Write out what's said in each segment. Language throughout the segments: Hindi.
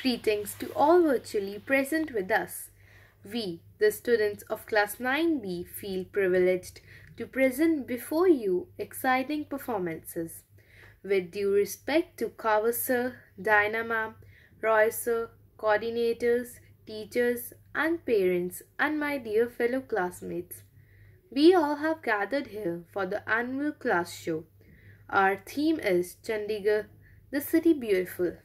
Greetings to all virtually present with us. We, the students of Class 9B, feel privileged to present before you exciting performances. With due respect to Kawa Sir, Dinah Ma'am, Roy Sir, coordinators, teachers, and parents, and my dear fellow classmates, we all have gathered here for the annual class show. Our theme is Chandigarh, the city beautiful.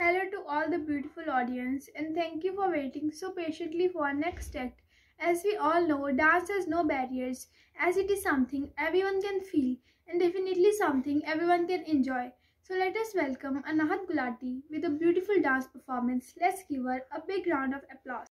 Hello to all the beautiful audience and thank you for waiting so patiently for our next act. As we all know, dance has no barriers as it is something everyone can feel and definitely something everyone can enjoy. So let us welcome Anahat Gulati with a beautiful dance performance. Let's give her a big round of applause.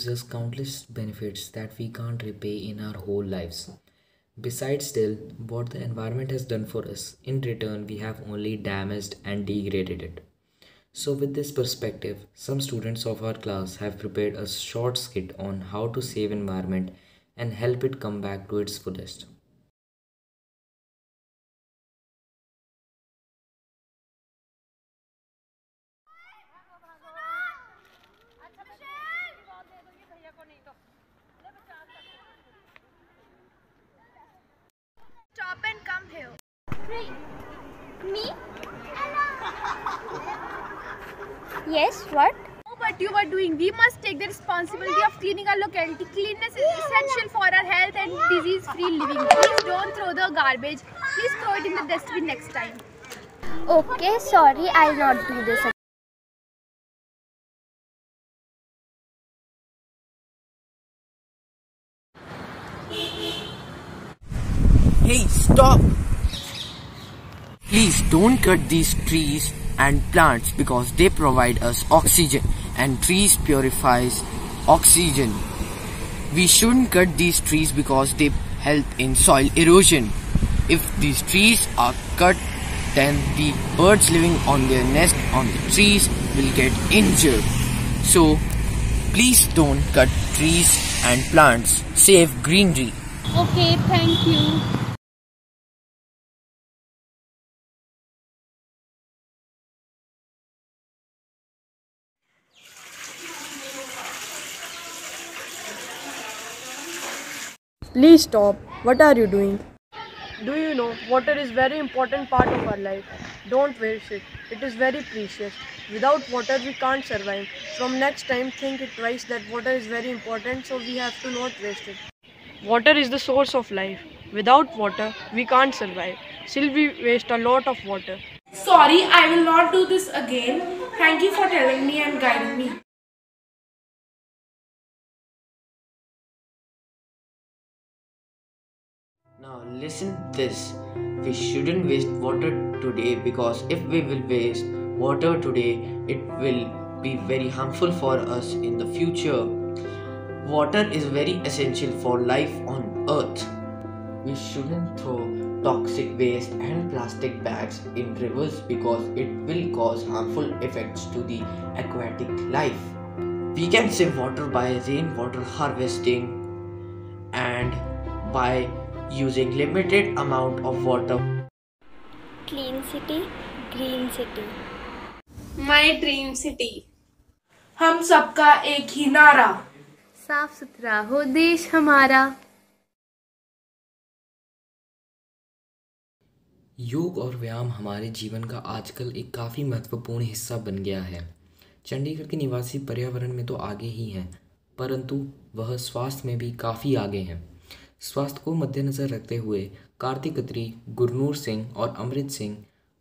Gives us countless benefits that we can't repay in our whole lives. Besides, still, what the environment has done for us, in return, we have only damaged and degraded it. So, with this perspective, some students of our class have prepared a short skit on how to save environment and help it come back to its fullest. Stop and come here. Me? Yes, what? Oh, but you were doing. We must take the responsibility of cleaning our locality. Cleanliness is essential for our health and disease-free living. Please don't throw the garbage. Please throw it in the dustbin next time. Okay, sorry, I'll not do this again. Hey, stop! Please don't cut these trees and plants because they provide us oxygen and trees purifies oxygen. We shouldn't cut these trees because they help in soil erosion. If these trees are cut, then the birds living on their nest on the trees will get injured. So, please don't cut trees and plants. Save greenery. Okay, thank you. Please stop. What are you doing? Do you know water is very important part of our life? Don't waste it. It is very precious. Without water we can't survive. From next time think it twice that water is very important so we have to not waste it. Water is the source of life. Without water we can't survive. Still we waste a lot of water. Sorry, I will not do this again. Thank you for telling me and guiding me. Now listen this. We shouldn't waste water today because if we will waste water today, it will be very harmful for us in the future. Water is very essential for life on earth. We shouldn't throw toxic waste and plastic bags in rivers because it will cause harmful effects to the aquatic life. We can save water by rainwater harvesting and by using limited amount of water. Clean city, green city. My dream city. हम सबका एक ही नारा। साफ़ सुथरा हो देश हमारा। योग और व्यायाम हमारे जीवन का आजकल एक काफ़ी महत्वपूर्ण हिस्सा बन गया है। चंडीगढ़ के निवासी पर्यावरण में तो आगे ही हैं परंतु वह स्वास्थ्य में भी काफ़ी आगे हैं। स्वास्थ्य को मद्देनज़र रखते हुए कार्तिक अत्री गुरनूर सिंह और अमृत सिंह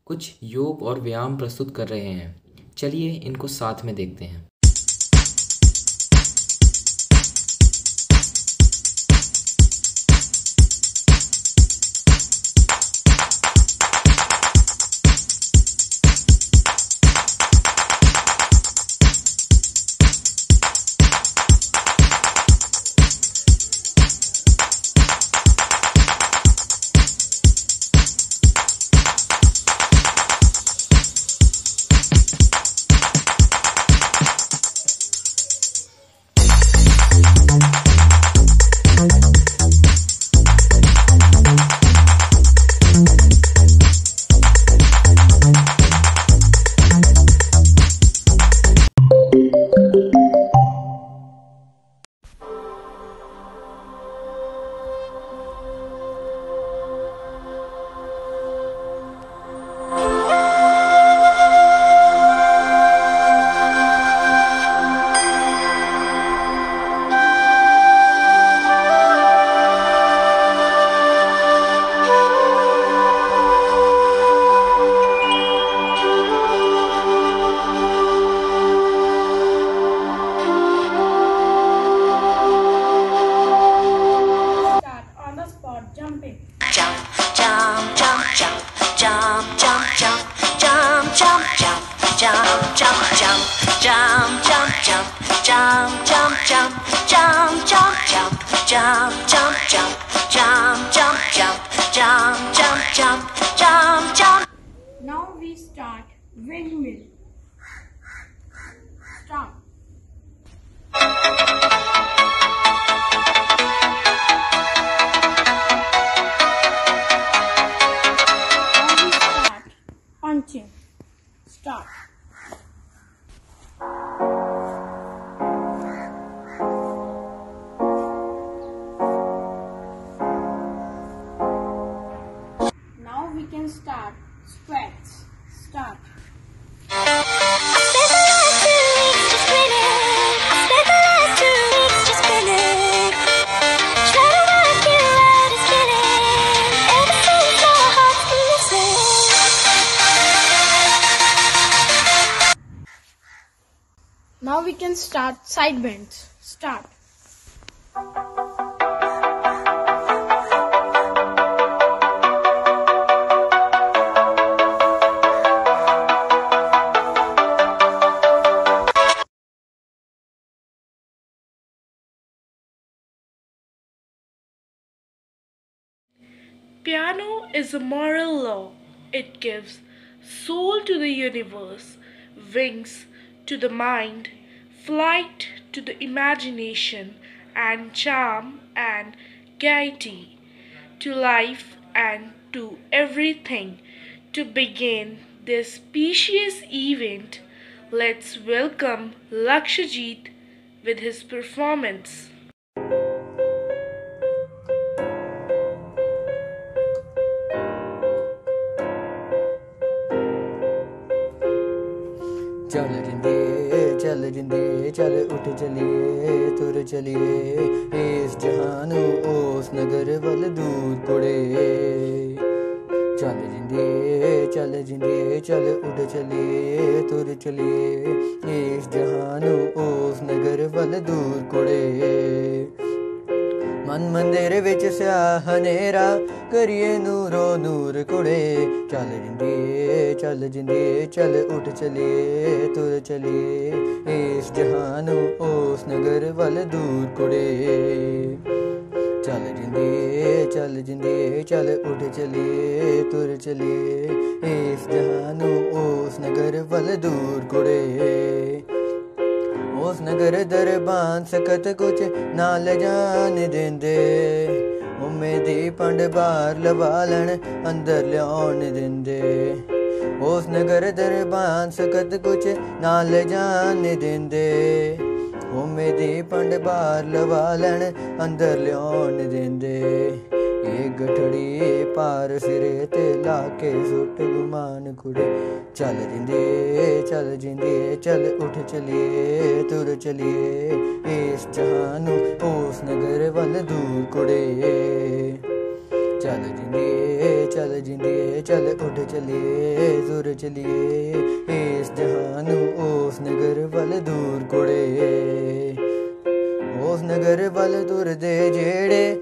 कुछ योग और व्यायाम प्रस्तुत कर रहे हैं। चलिए इनको साथ में देखते हैं। watching. Stop. Start side bends. Start. Piano is a moral law. It gives soul to the universe, wings to the mind, flight to the imagination, and charm and gaiety to life and to everything. To begin this specious event, let's welcome Lakshajit with his performance. चलिए इस जहान उस नगर वल दूर कुड़े चल जिंदे चल जिंदे, चल उड़ चलिए, तुर चलिए, इस जहान उस नगर वल दूर कुड़े ਵਿੱਚ ਸਿਆ ਹਨੇਰਾ ਕਰੀਏ ਨੂਰੋ ਨੂਰ ਕੁੜੇ ਚੱਲ ਜਿੰਦੀਏ ਚੱਲ ਜਿੰਦੀਏ ਚੱਲ ਉੱਠ ਚਲੀਏ, ਤੁਰ ਚਲੀਏ। ਇਸ ਜਹਾਨ ਉਸ ਨਗਰ ਵੱਲ ਦੂਰ ਕੁੜੇ ਚੱਲ ਜਿੰਦੀਏ ਚੱਲ ਜਿੰਦੀਏ ਚੱਲ ਉੱਠ ਚਲੀਏ, ਤੁਰ ਚਲੀਏ। ਇਸ ਜਹਾਨ ਉਸ ਨਗਰ ਵੱਲ ਦੂਰ ਕੁੜੇ ਉਸ ਨਗਰ ਦਰਬਾਨ ਸਕਤ ਕੁਛ ਨਾ ਲਜਾਨ ਦਿੰਦੇ। ਉਮੇ ਦੀ ਪੰਡ ਬਾਹਰ ਲਵਾ ਲੈਣ, ਅੰਦਰ ਲਿਆਉਣ ਦਿੰਦੇ। ਉਸ ਨਗਰ ਦਰਬਾਨ ਸਕਤ ਕੁਛ ਨਾ ਲਜਾਨ ਦਿੰਦੇ। ਉਮੇ ਦੀ ਪੰਡ ਬਾਹਰ ਲਵਾ ਲੈਣ, ਅੰਦਰ ਲਿਆਉਣ ਦਿੰਦੇ। ਗਠੜੀ ਪਾਰ ਸਿਰੇ ਤੇ ਲਾ ਕੇ ਸੁੱਟ ਗੁਮਾਨ ਕੁੜੇ ਚੱਲ ਜਿੰਦੇ ਚੱਲ ਜਿੰਦੇ, ਚੱਲ ਉੱਠ ਚਲੀਏ, ਤੁਰ ਚਲੀਏ। ਇਸ ਜਹਾਨ ਨੂੰ ਉਸ ਨਗਰ ਵੱਲ ਦੂਰ ਕੁੜੇ। ਚੱਲ ਜਿੰਦੇ ਚੱਲ ਜਿੰਦੇ, ਚੱਲ ਉੱਠ ਚਲੀਏ, ਤੁਰ ਚਲੀਏ। ਇਸ ਜਹਾਨ ਨੂੰ ਉਸ ਨਗਰ ਵੱਲ ਦੂਰ ਕੁੜੇ। ਉਸ ਨਗਰ ਵੱਲ ਤੁਰਦੇ ਜਿਹੜੇ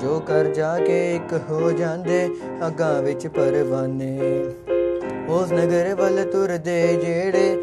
ਜੋ ਕਰ ਜਾ ਕੇ ਇੱਕ ਹੋ ਜਾਂਦੇ, ਅਗਾਂ ਵਿੱਚ ਪਰਵਾਨੇ। ਉਸ ਨਗਰ ਵੱਲ ਤੁਰਦੇ ਜਿਹੜੇ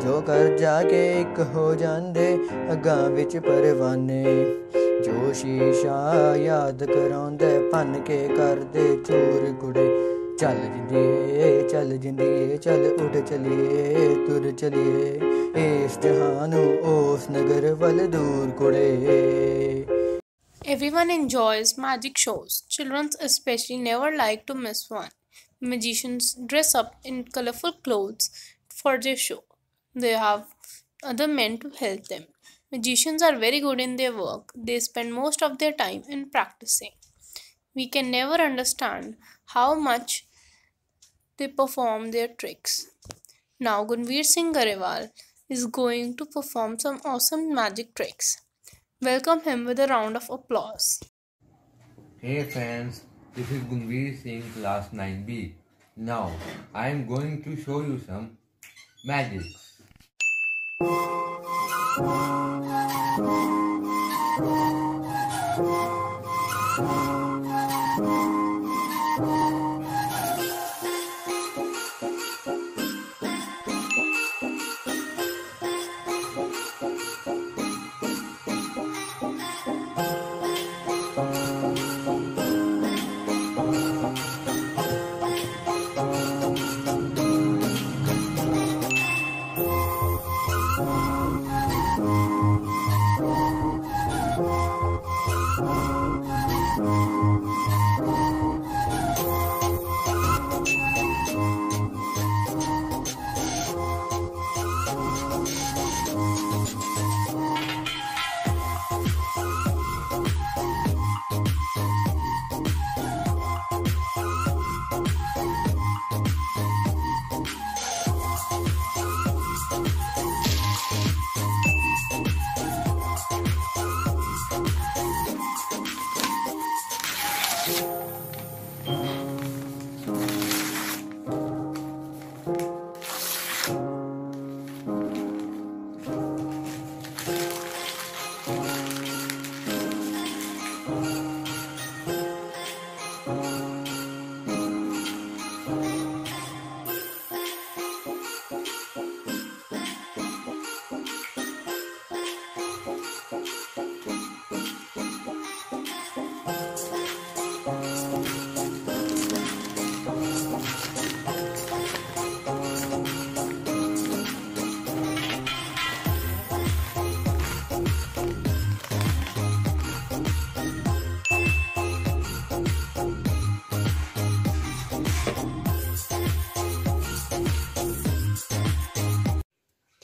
ਜੋ ਕਰ ਜਾ ਕੇ ਇੱਕ ਹੋ ਜਾਂਦੇ, ਅਗਾਂ ਵਿੱਚ ਪਰਵਾਨੇ। ਜੋ ਸ਼ੀਸ਼ਾ ਯਾਦ ਕਰਾਉਂਦੇ, ਭੰਨ ਕੇ ਕਰਦੇ ਚੂਰ ਗੁੜੇ ਚੱਲ ਜਿੰਦੀਏ ਚੱਲ ਜਿੰਦੀਏ ਚੱਲ ਉੱਠ ਚਲੀਏ ਤੁਰ ਚਲੀਏ ਇਸ ਜਹਾਨ ਨੂੰ ਉਸ ਨਗਰ ਵੱਲ ਦੂਰ ਕੁੜੇ Everyone enjoys magic shows. Children especially never like to miss one. Magicians dress up in colorful clothes for their show. They have other men to help them. Magicians are very good in their work. They spend most of their time in practicing. We can never understand how much they perform their tricks. Now Gunveer Singh Garewal is going to perform some awesome magic tricks. Welcome him with a round of applause. Hey friends, this is Gunveer Singh class 9B. Now I am going to show you some magics.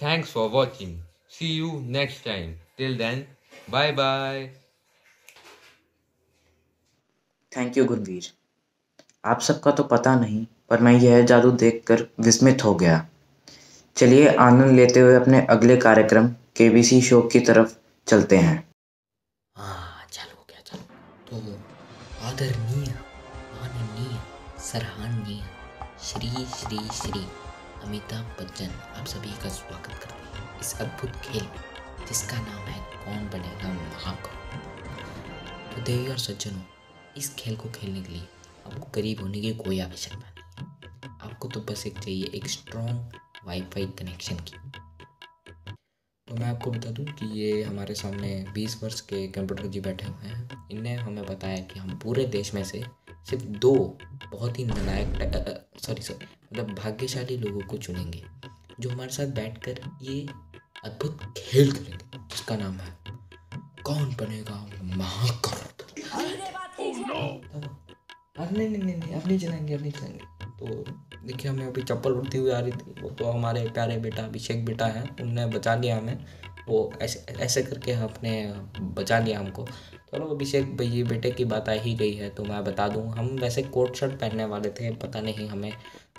Thanks for watching. See you next time. Till then, bye bye. Thank you, Gunveer. आप सबका तो पता नहीं पर मैं यह जादू देखकर विस्मित हो गया चलिए आनंद लेते हुए अपने अगले कार्यक्रम के केबीसी शो की तरफ़ चलते हैं हाँ चलो क्या चलो तो आदरणीय माननीय सराहनीय श्री श्री श्री अमिताभ बच्चन, आप सभी का स्वागत करते हैं इस अद्भुत खेल में, जिसका नाम है कौन बनेगा महाकौर तो देवी और सज्जनों, इस खेल को खेलने के लिए आपको गरीब होने की कोई आवश्यकता नहीं आपको तो बस एक चाहिए एक स्ट्रॉन्ग वाईफाई कनेक्शन की। तो मैं आपको बता दूँ कि ये हमारे सामने 20 वर्ष के कंप्यूटर जी बैठे हुए हैं। इनने हमें बताया कि हम पूरे देश में से सिर्फ़ दो बहुत ही नलायक सॉरी सॉरी मतलब भाग्यशाली लोगों को चुनेंगे, जो हमारे साथ बैठकर ये अद्भुत खेल खेलेंगे जिसका नाम है कौन बनेगा महाकरोड़ अरे नहीं नहीं नहीं नहीं, अब नहीं चलाएँगे अब नहीं चलाएँगे तो देखिए हमें अभी चप्पल उड़ती हुई आ रही थी, वो तो हमारे प्यारे बेटा, अभिषेक बेटा है, उनने बचा लिया हमें, वो ऐसे ऐसे करके अपने बचा लिया हमको। चलो अभिषेक भाई बेटे की बात आ ही गई है तो मैं बता दूँ, हम वैसे कोट शर्ट पहनने वाले थे, पता नहीं हमें।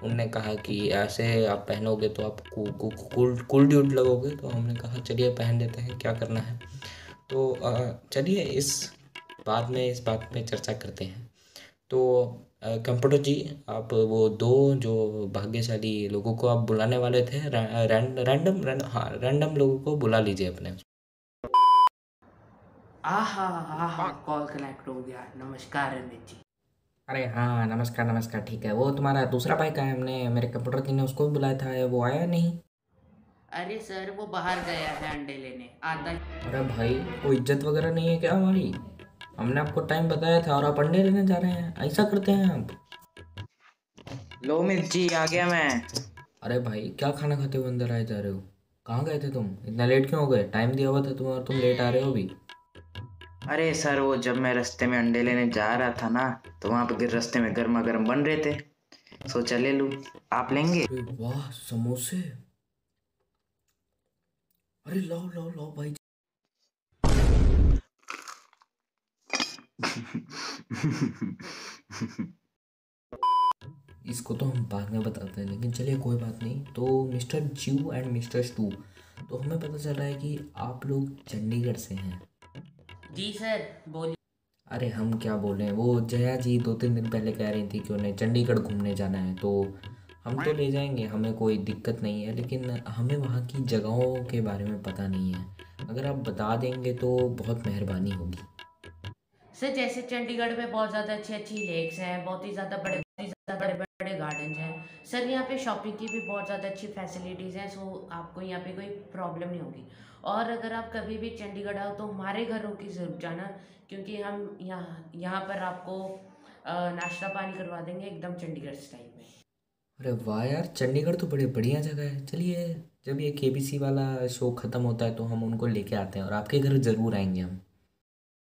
उनने कहा कि ऐसे आप पहनोगे तो आप कूल ड्यूड लगोगे तो हमने कहा, चलिए, पहन लेते हैं, क्या करना है? तो चलिए, इस बाद में, इस बात में चर्चा करते हैं। तो कंप्यूटर जी, आप वो दो जो भाग्यशाली लोगों को आप बुलाने वाले थे रैंडम रैंडम हाँ रैंडम लोगों को बुला लीजिए अपने। आहा आहा कॉल कनेक्ट हो गया। नमस्कार रमेश जी। अरे हाँ नमस्कार नमस्कार ठीक है। वो तुम्हारा दूसरा भाई का है? हमने मेरे कंप्यूटर जी ने उसको भी बुलाया था वो आया नहीं। अरे सर वो बाहर गया है अंडे लेने। आधा अरे भाई कोई इज़्ज़त वगैरह नहीं है क्या हमारी? हमने आपको टाइम बताया था और आप अंडे लेने जा रहे हैं। ऐसा करते हैं आप। लो मिर्ची आ गया मैं। अरे भाई क्या खाना खाते हुए अंदर आए जा रहे हो? कहाँ गए थे तुम? इतना लेट क्यों हो गए? टाइम दिया हुआ था तुम और तुम लेट आ रहे हो अभी। अरे सर, वो जब मैं रास्ते में अंडे लेने जा रहा था ना तो वहाँ पे रास्ते में गर्मा गर्म बन रहे थे। सोचा ले लूँ। आप लेंगे? वाह, समोसे। अरे लाओ लाओ लाओ भाई। इसको तो हम बाद में बताते हैं, लेकिन चलिए कोई बात नहीं। तो मिस्टर जू एंड मिस्टर स्टू तो हमें पता चल है कि आप लोग चंडीगढ़ से हैं। जी सर बोलिए। अरे हम क्या बोले? वो जया जी दो तीन दिन पहले कह रही थी कि उन्हें चंडीगढ़ घूमने जाना है तो हम तो ले जाएँगे हमें कोई दिक्कत नहीं है लेकिन हमें वहाँ की जगहों के बारे में पता नहीं है। अगर आप बता देंगे तो बहुत मेहरबानी होगी। सर जैसे चंडीगढ़ में बहुत ज़्यादा अच्छी अच्छी लेक्स हैं बहुत ही ज़्यादा बड़े बहुत ही ज़्यादा बड़े बड़े गार्डन हैं। सर यहाँ पे शॉपिंग की भी बहुत ज़्यादा अच्छी फैसिलिटीज़ हैं सो आपको यहाँ पे कोई प्रॉब्लम नहीं होगी। और अगर आप कभी भी चंडीगढ़ आओ तो हमारे घर होके ज़रूर जाना, क्योंकि हम यहाँ यहाँ पर आपको नाश्ता पानी करवा देंगे एकदम चंडीगढ़ स्टाइल में। अरे वाह यार, चंडीगढ़ तो बड़े बढ़िया जगह है। चलिए, जब ये के वाला शो ख़त्म होता है तो हम उनको लेके आते हैं और आपके घर ज़रूर आएँगे हम।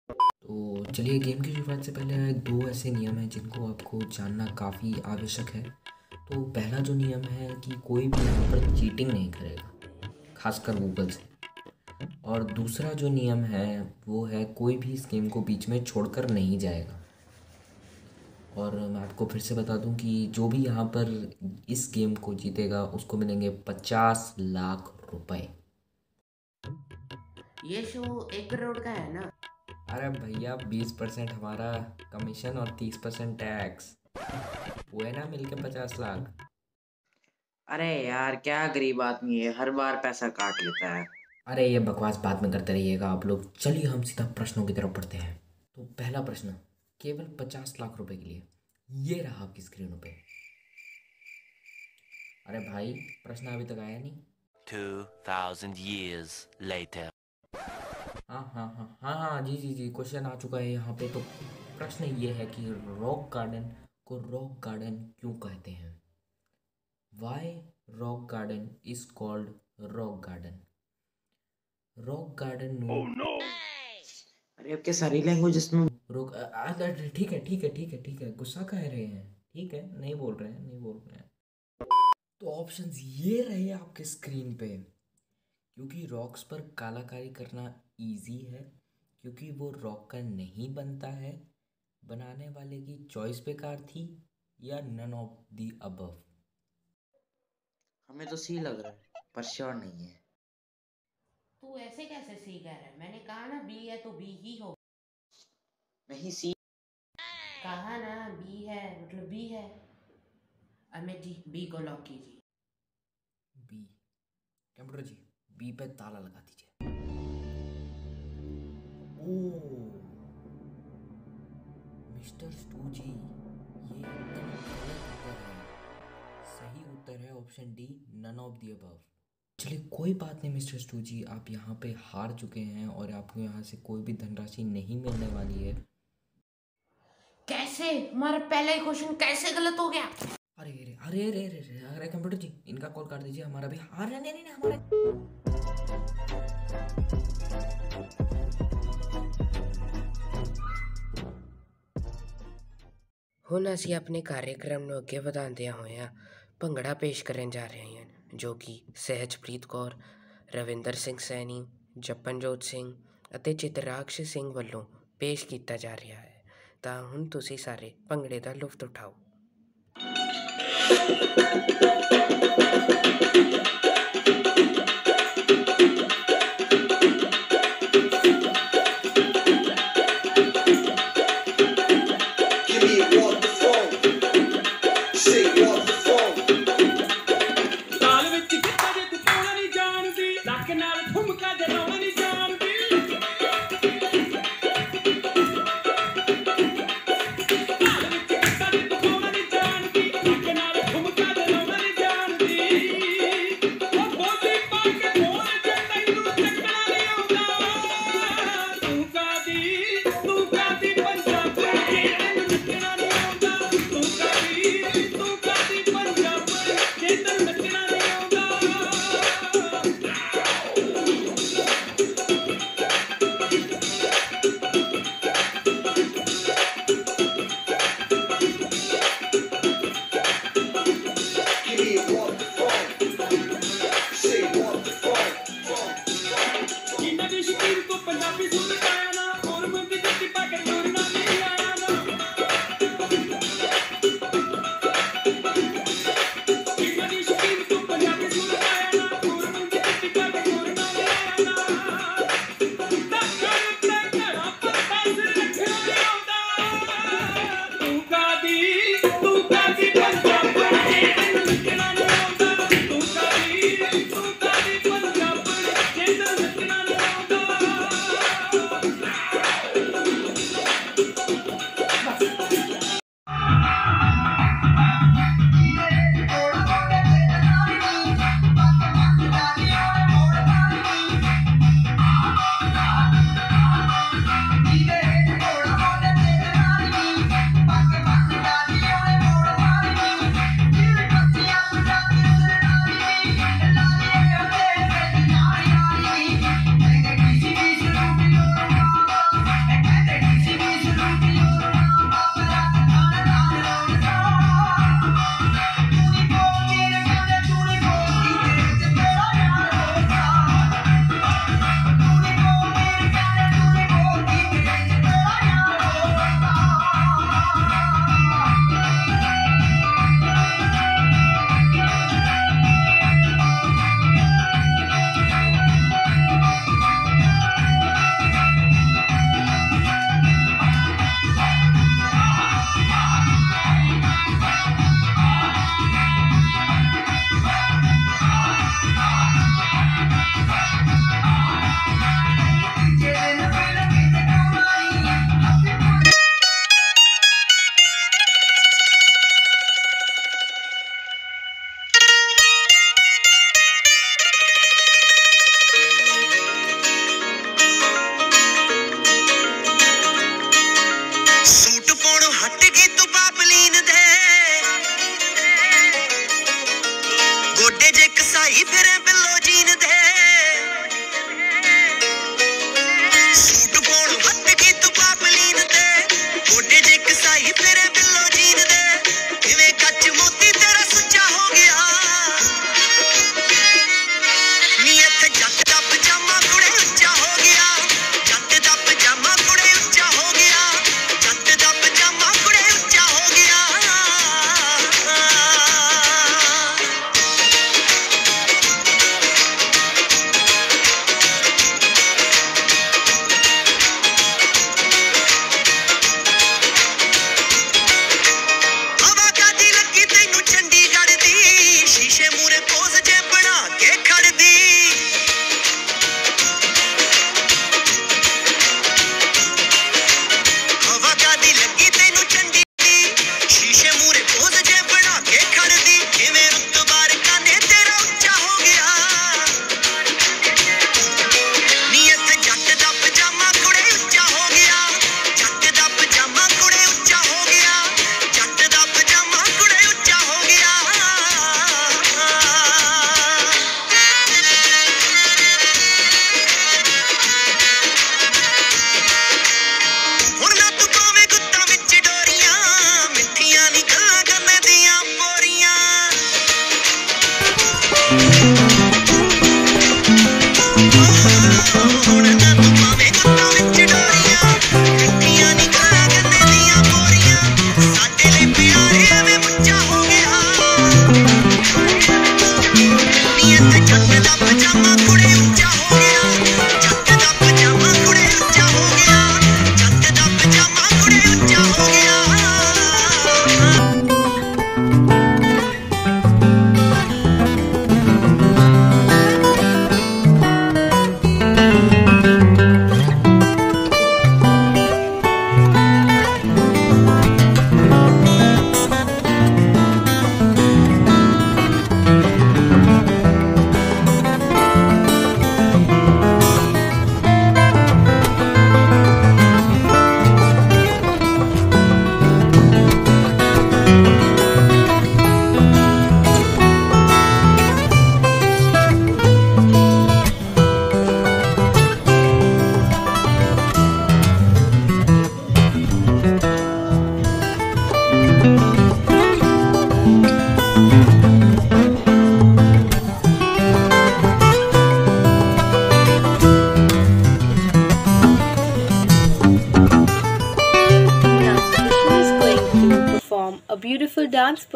तो चलिए गेम की शुरुआत से पहले दो ऐसे नियम हैं जिनको आपको जानना काफ़ी आवश्यक है। तो पहला जो नियम है कि कोई भी यहाँ पर चीटिंग नहीं करेगा, खासकर गूगल से। और दूसरा जो नियम है वो है कोई भी स्कीम को बीच में छोड़कर नहीं जाएगा। और मैं आपको फिर से बता दूँ कि जो भी यहाँ पर इस गेम को जीतेगा उसको मिलेंगे पचास लाख रुपए। ये शो एक करोड़ का है ना? अरे भैया बीस परसेंट हमारा कमीशन और तीस परसेंट टैक्स वो है ना मिलके पचास लाख। अरे यार क्या गरीब आदमी है हर बार पैसा काट लेता है। अरे ये बकवास बाद में करते रहिएगा आप लोग चलिए हम सीधा प्रश्नों की तरफ़ पढ़ते हैं। तो पहला प्रश्न केवल पचास लाख रुपए के लिए ये रहा आपकी स्क्रीन पे। अरे भाई प्रश्न अभी तक आया नहीं? 2000 years later हाँ हाँ हाँ हाँ हाँ जी जी जी क्वेश्चन आ चुका है यहाँ पे। तो प्रश्न ये है कि रॉक गार्डन को रॉक गार्डन क्यों कहते हैं? Why Rock Garden is called Rock Garden Rock Garden no no अरे अब क्या सारी लैंग्वेज इसमें रॉक ठीक है ठीक है ठीक है ठीक है। गुस्सा कह रहे हैं। ठीक है नहीं बोल रहे हैं नहीं बोल रहे हैं। तो ऑप्शंस ये रहे आपके स्क्रीन पे क्योंकि रॉक्स पर कालाकारी करना इजी है क्योंकि वो रॉक का नहीं बनता है। बनाने वाले की चॉइस बेकार थी या नन ऑफ़ द अबव हमें तो सी लग रहा है पर श्योर नहीं है। तू ऐसे कैसे सी कह रहा है? मैंने कहा ना बी है तो बी ही हो। नहीं सी। कहा ना बी है मतलब बी है। अमित जी बी को लॉक कीजिए। बी। कंप्यूटर जी बी पे ताला लगा दीजिए। ओ। मिस्टर स्टू जी ये एकदम गलत उत्तर है। सही उत्तर है option D none of the above चलिए कोई बात नहीं मिस्टर स्टू जी आप यहाँ पे हार चुके हैं और आपको यहाँ से कोई भी धनराशि नहीं मिलने वाली है कैसे हमारा पहला ही क्वेश्चन कैसे गलत हो गया अरे अरे अरे अरे अरे अरे अरे कंप्यूटर जी इनका कॉल कर दीजिए हमारा भी हार नहीं नहीं नहीं हमारा ਹੁਣ ਅਸੀਂ ਆਪਣੇ ਕਾਰਜਕ੍ਰਮ ਨੂੰ ਅੱਗੇ ਵਧਾਉਂਦਿਆਂ ਹੋਇਆਂ ਭੰਗੜਾ ਪੇਸ਼ ਕਰਨ ਜਾ ਰਹੇ ਹਾਂ ਜੋ ਕਿ ਸਹਿਜਪ੍ਰੀਤ ਕੌਰ, ਰਵਿੰਦਰ ਸਿੰਘ ਸੈਣੀ, ਜਪਨਜੋਤ ਸਿੰਘ ਅਤੇ ਚਿਤਰਾਕਸ਼ ਸਿੰਘ ਵੱਲੋਂ ਪੇਸ਼ ਕੀਤਾ ਜਾ ਰਿਹਾ ਹੈ। ਤਾਂ ਹੁਣ ਤੁਸੀਂ ਸਾਰੇ ਭੰਗੜੇ ਦਾ ਲੁਫਤ ਉਠਾਓ।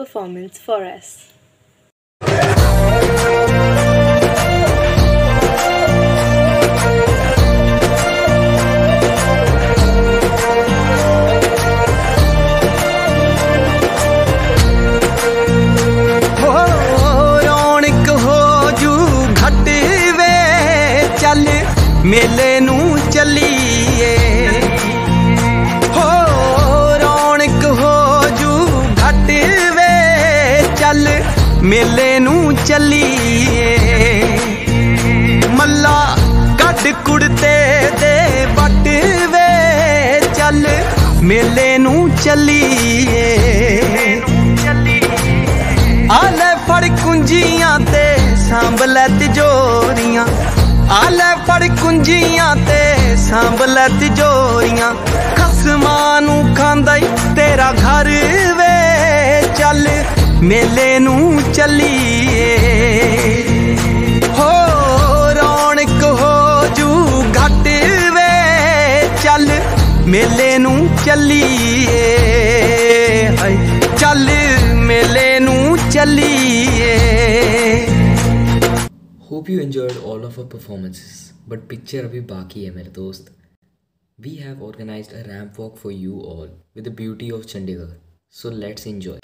performance for us. ਹੋ ਰੌਣਕ ਹੋ ਜੂ ਘਟ ਵੇ ਚੱਲ ਮੇਲੇ ਨੂੰ ਚੱਲੀਏ ਮੇਲੇ ਨੂੰ ਚੱਲੀਏ। ਮੱਲਾ ਕੱਢ ਕੁੜਤੇ ਦੇ ਵੱਟ ਵੇ ਚੱਲ। ਮੇਲੇ ਨੂੰ ਚੱਲੀਏ। ਆ ਲੈ ਫੜ ਕੁੰਜੀਆਂ ਤੇ ਸਾਂਭ ਲੈ ਤਿਜੋਰੀਆਂ। ਆਲੇ ਫੜ ਕੁੰਜੀਆਂ ਤੇ ਸਾਂਭ ਲੈ ਤਿਜੋਰੀਆਂ। ਖਸਮਾਂ ਨੂੰ ਖਾਂਦਾ ਈ ਤੇਰਾ ਘਰ ਵੇ ਚੱਲ। ਮੇਲੇ ਨੂੰ ਚੱਲੀਏ ਹੋ ਰੌਣਕ ਹੋ ਜੂ ਘਟ ਵੇ ਚੱਲ ਮੇਲੇ ਨੂੰ ਚੱਲੀਏ ਹਾਏ ਚੱਲ ਮੇਲੇ ਨੂੰ ਚੱਲੀਏ Hope you enjoyed all of our performances. But picture abhi baki hai mere dost. We have organized a ramp walk for you all with the beauty of Chandigarh. So let's enjoy.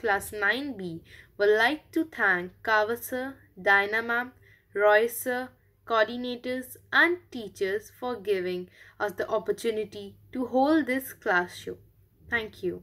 Class 9B, would like to thank Kava sir, Dinah ma'am, Roy sir, coordinators, and teachers for giving us the opportunity to hold this class show. Thank you.